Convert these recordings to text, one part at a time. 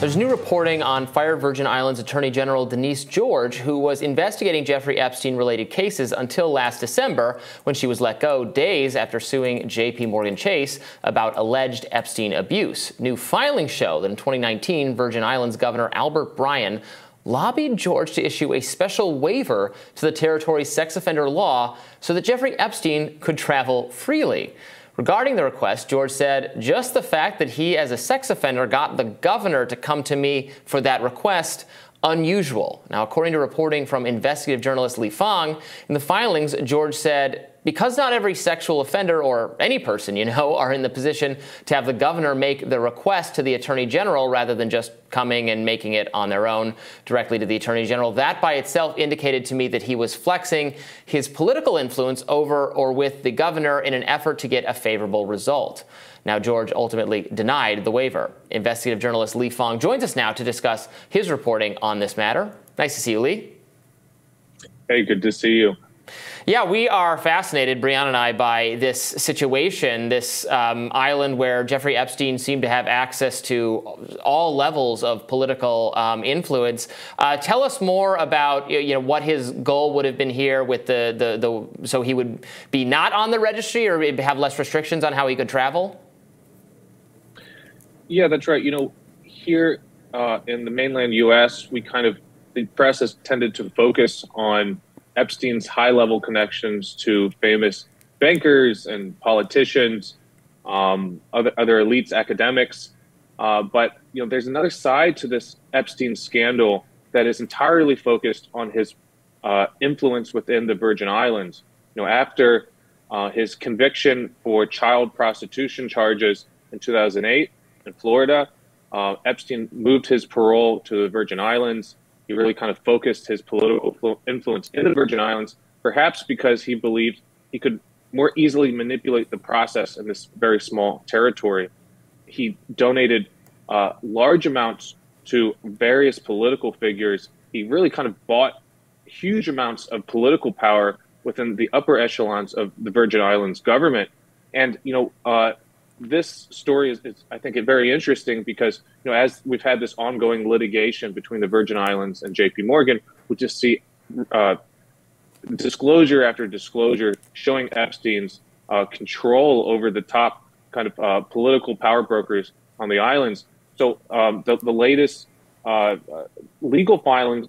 There's new reporting on Fired Virgin Islands Attorney General Denise George, who was investigating Jeffrey Epstein related cases until last December when she was let go days after suing JP Morgan Chase about alleged Epstein abuse. New filings show that in 2019, Virgin Islands Governor Albert Bryan lobbied George to issue a special waiver to the territory's sex offender law so that Jeffrey Epstein could travel freely. Regarding the request, George said, just the fact that he, as a sex offender, got the governor to come to me for that request unusual. Now, according to reporting from investigative journalist Lee Fang, in the filings, George said, because not every sexual offender or any person, you know, are in the position to have the governor make the request to the attorney general rather than just coming and making it on their own directly to the attorney general. That by itself indicated to me that he was flexing his political influence over or with the governor in an effort to get a favorable result. Now, George ultimately denied the waiver. Investigative journalist Lee Fang joins us now to discuss his reporting on this matter. Nice to see you, Lee. Hey, good to see you. Yeah, we are fascinated, Briahna and I, by this situation, this um, island where Jeffrey Epstein seemed to have access to all levels of political um, influence. Uh, tell us more about you know what his goal would have been here with the, the the so he would be not on the registry or have less restrictions on how he could travel. Yeah, that's right. You know, here uh, in the mainland U.S., we kind of the press has tended to focus on Epstein's high level connections to famous bankers and politicians, um, other, other elites, academics. Uh, but you know, there's another side to this Epstein scandal that is entirely focused on his uh, influence within the Virgin Islands. You know, after uh, his conviction for child prostitution charges in 2008 in Florida, uh, Epstein moved his parole to the Virgin Islands. He really kind of focused his political influence in the Virgin Islands, perhaps because he believed he could more easily manipulate the process in this very small territory. He donated uh, large amounts to various political figures. He really kind of bought huge amounts of political power within the upper echelons of the Virgin Islands government. And, you know, uh, this story is, is, I think, very interesting because you know as we've had this ongoing litigation between the Virgin Islands and J.P. Morgan, we just see uh, disclosure after disclosure showing Epstein's uh, control over the top kind of uh, political power brokers on the islands. So um, the, the latest uh, uh, legal filings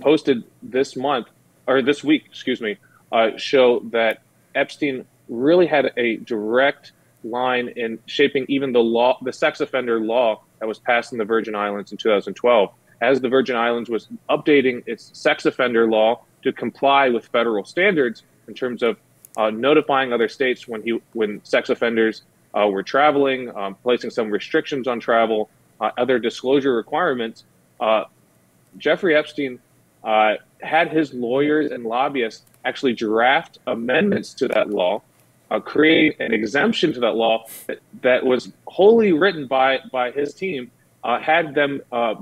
posted this month or this week, excuse me, uh, show that Epstein really had a direct line in shaping even the law, the sex offender law that was passed in the Virgin Islands in 2012. As the Virgin Islands was updating its sex offender law to comply with federal standards in terms of uh, notifying other states when he when sex offenders uh, were traveling, um, placing some restrictions on travel, uh, other disclosure requirements. Uh, Jeffrey Epstein uh, had his lawyers and lobbyists actually draft amendments to that law uh, create an exemption to that law that, that, was wholly written by by his team, uh, had them uh,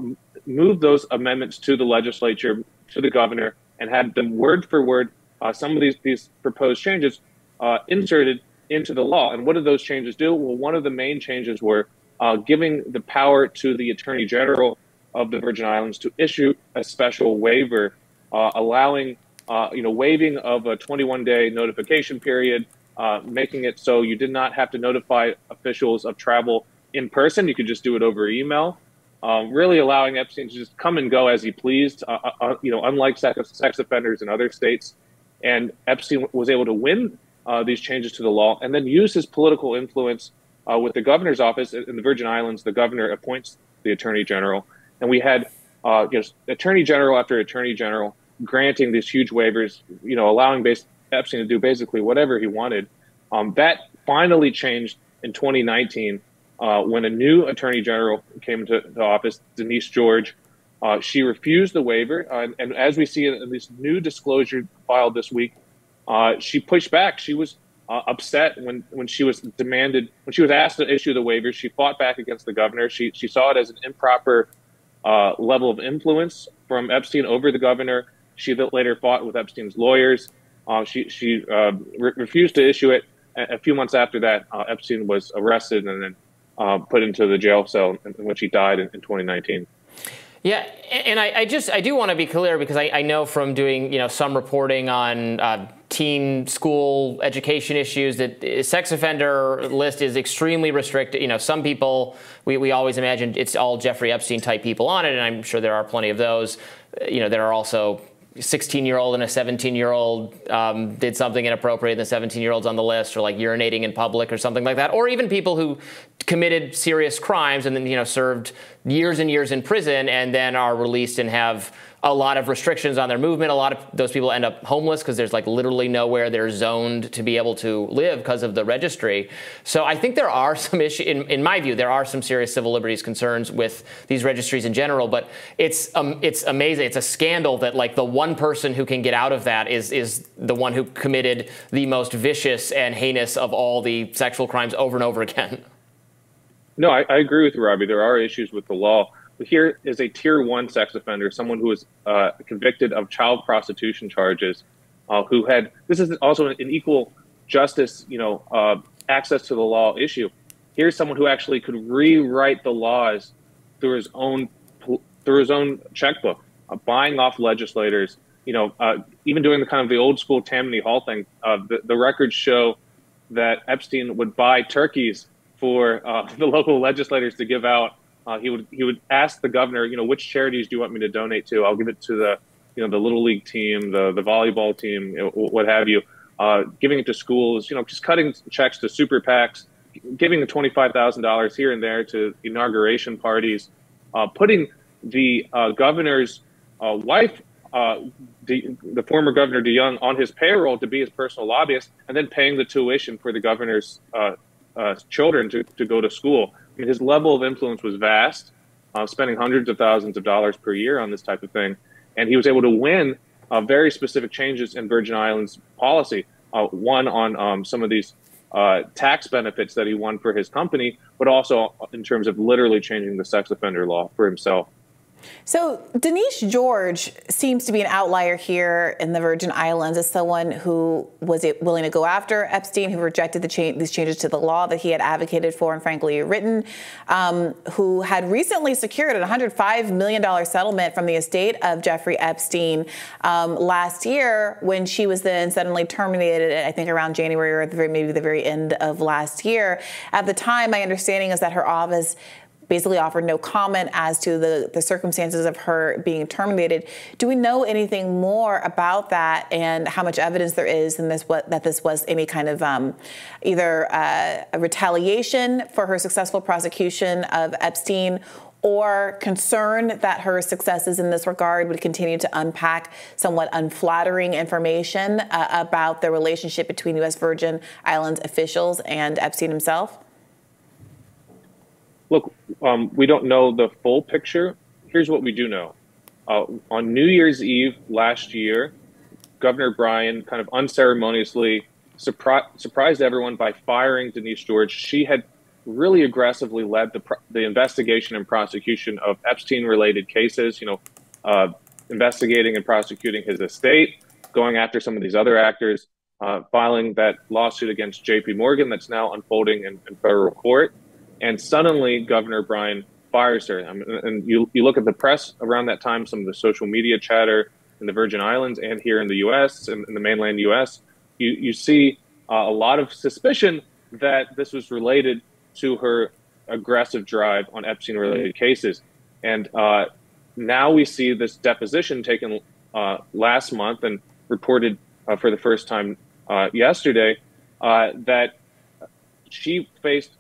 move those amendments to the legislature, to the governor, and had them word for word uh, some of these these proposed changes uh, inserted into the law. And what did those changes do? Well, one of the main changes were uh, giving the power to the attorney general of the Virgin Islands to issue a special waiver, allowing you know waiving of a 21 day notification period uh, making it so you did not have to notify officials of travel in person. You could just do it over email. Um, really allowing Epstein to just come and go as he pleased. Uh, uh, uh you know, unlike sex, sex, offenders in other states, and Epstein was able to win uh, these changes to the law and then use his political influence with the governor's office in the Virgin Islands. The governor appoints the attorney general, and we had attorney general after attorney general granting these huge waivers. You know, allowing based Epstein to do basically whatever he wanted. Um, that finally changed in 2019 uh, when a new attorney general came into office, Denise George. Uh, she refused the waiver, uh, and, and, as we see in this new disclosure filed this week, uh, she pushed back. She was uh, upset when, when she was demanded when she was asked to issue the waiver. She fought back against the governor. She she saw it as an improper uh, level of influence from Epstein over the governor. She later fought with Epstein's lawyers. Uh, she she uh, re- refused to issue it. A, few months after that, uh, Epstein was arrested and then uh, put into the jail cell in which he died in, in 2019. Yeah, and I, I, just I do want to be clear because I, I, know from doing you know some reporting on uh, teen school education issues that sex offender list is extremely restricted. You know, some people we, we always imagine it's all Jeffrey Epstein type people on it, and I'm sure there are plenty of those. You know, there are also 16 year old and a 17 year old um, did something inappropriate and the 17 year old's on the list or like urinating in public or something like that. Or even people who committed serious crimes and then you know served years and years in prison and then are released and have a lot of restrictions on their movement. A lot of those people end up homeless because there's like literally nowhere they're zoned to be able to live because of the registry. So I think there are some issues, in, in my view, there are some serious civil liberties concerns with these registries in general. But it's um, it's amazing. It's a scandal that like the one person who can get out of that is is the one who committed the most vicious and heinous of all the sexual crimes over and over again. No, I, I agree with you, Robbie. There are issues with the law here is a tier one sex offender, someone who was uh, convicted of child prostitution charges, uh, who had this is also an, equal justice, you know, uh, access to the law issue. Here's someone who actually could rewrite the laws through his own through his own checkbook, uh, buying off legislators. You know, uh, even doing the kind of the old school Tammany Hall thing. Uh, the, the records show that Epstein would buy turkeys for the local legislators to give out uh, he would he would ask the governor, you know, which charities do you want me to donate to? I'll give it to the you know the little league team, the the volleyball team, what have you. Uh, giving it to schools, you know, just cutting checks to super PACs, giving the twenty five thousand dollars here and there to inauguration parties, uh, putting the uh, governor's uh, wife. Uh, the, the former governor de Jongh on his payroll to be his personal lobbyist, and then paying the tuition for the governor's children to, to go to school his level of influence was vast, uh, spending hundreds of thousands of dollars per year on this type of thing. And he was able to win uh, very specific changes in Virgin Islands policy. Uh, one on um, some of these uh, tax benefits that he won for his company, but also in terms of literally changing the sex offender law for himself. So Denise George seems to be an outlier here in the Virgin Islands as someone who was willing to go after Epstein, who rejected the cha these changes to the law that he had advocated for and frankly written, um, who had recently secured a $105 million settlement from the estate of Jeffrey Epstein um, last year when she was then suddenly terminated, I think around January or the very, maybe the very end of last year. At the time, my understanding is that her office basically offered no comment as to the, the circumstances of her being terminated. Do we know anything more about that and how much evidence there is in this what, that this was any kind of um, either uh, a retaliation for her successful prosecution of Epstein or concern that her successes in this regard would continue to unpack somewhat unflattering information uh, about the relationship between U.S. Virgin Islands officials and Epstein himself? Look, um, we don't know the full picture. Here's what we do know. Uh, on New Year's Eve last year, Governor Bryan kind of unceremoniously surpri- surprised everyone by firing Denise George. She had really aggressively led the, the investigation and prosecution of Epstein related cases, you know, uh, investigating and prosecuting his estate, going after some of these other actors, uh, filing that lawsuit against JP Morgan that's now unfolding in, in federal court and suddenly Governor Bryan fires her. And you you look at the press around that time, some of the social media chatter in the Virgin Islands and here in the U.S. and in the mainland U.S. You you see uh, a lot of suspicion that this was related to her aggressive drive on Epstein-related cases, and uh, now we see this deposition taken uh, last month and reported uh, for the first time uh, yesterday uh, that she faced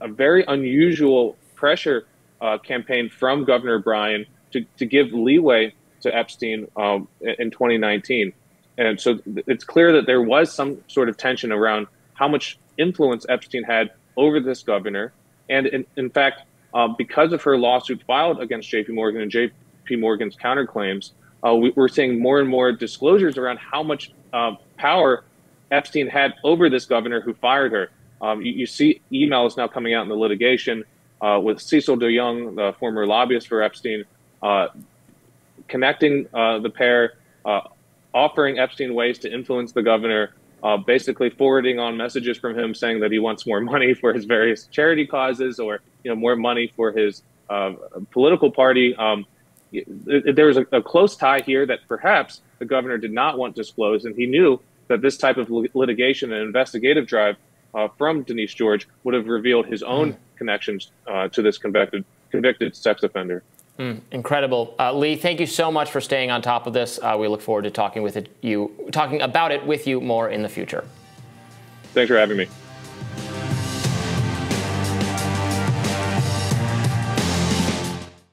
a very unusual pressure uh, campaign from Governor Bryan to, to give leeway to Epstein um, in 2019. And so it's clear that there was some sort of tension around how much influence Epstein had over this governor. And in, in fact, uh, because of her lawsuit filed against JP Morgan and JP Morgan's counterclaims, uh, we, are seeing more and more disclosures around how much uh, power Epstein had over this governor who fired her. Um, you, you, see emails now coming out in the litigation uh, with Cecile de Jongh, the former lobbyist for Epstein, uh, connecting uh, the pair, uh, offering Epstein ways to influence the governor, uh, basically forwarding on messages from him saying that he wants more money for his various charity causes or you know more money for his uh, political party. Um, there was a, a, close tie here that perhaps the governor did not want disclosed, and he knew that this type of litigation and investigative drive uh, from Denise George would have revealed his own mm. connections uh, to this convicted convicted sex offender. Mm, incredible, uh, Lee. Thank you so much for staying on top of this. Uh, we look forward to talking with it, you, talking about it with you more in the future. Thanks for having me.